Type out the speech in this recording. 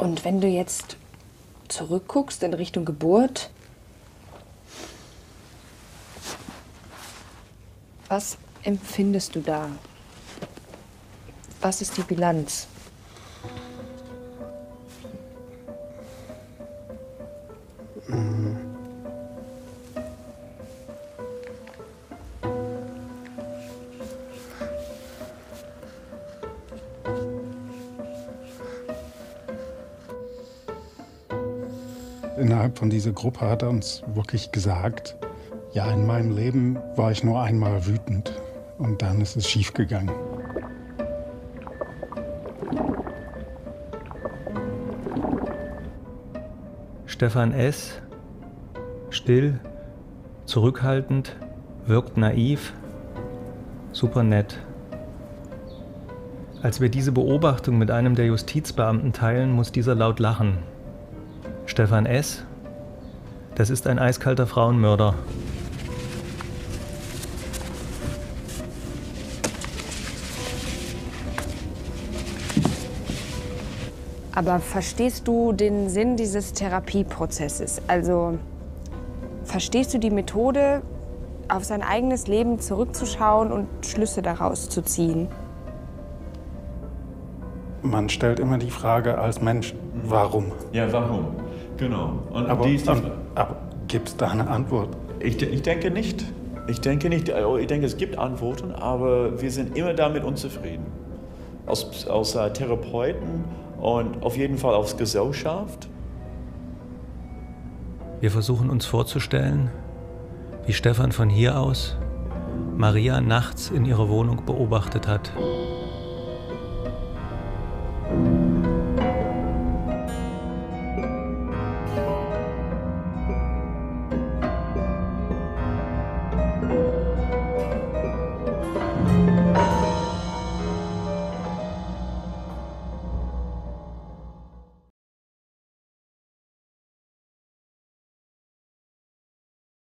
Und wenn du jetzt zurückguckst in Richtung Geburt, was empfindest du da? Was ist die Bilanz? Innerhalb von dieser Gruppe hat er uns wirklich gesagt, ja, in meinem Leben war ich nur einmal wütend und dann ist es schiefgegangen. Stefan S. Still, zurückhaltend, wirkt naiv, super nett. Als wir diese Beobachtung mit einem der Justizbeamten teilen, muss dieser laut lachen. Stefan S., das ist ein eiskalter Frauenmörder. Aber verstehst du den Sinn dieses Therapieprozesses? Also verstehst du die Methode, auf sein eigenes Leben zurückzuschauen und Schlüsse daraus zu ziehen? Man stellt immer die Frage als Mensch, warum? Ja, warum? Genau. Und aber, aber gibt es da eine Antwort? Ich, ich denke nicht. Ich denke nicht. Also ich denke, es gibt Antworten, aber wir sind immer damit unzufrieden. Aus, aus äh, Therapeuten und auf jeden Fall aus Gesellschaft. Wir versuchen uns vorzustellen, wie Stefan von hier aus Maria nachts in ihrer Wohnung beobachtet hat.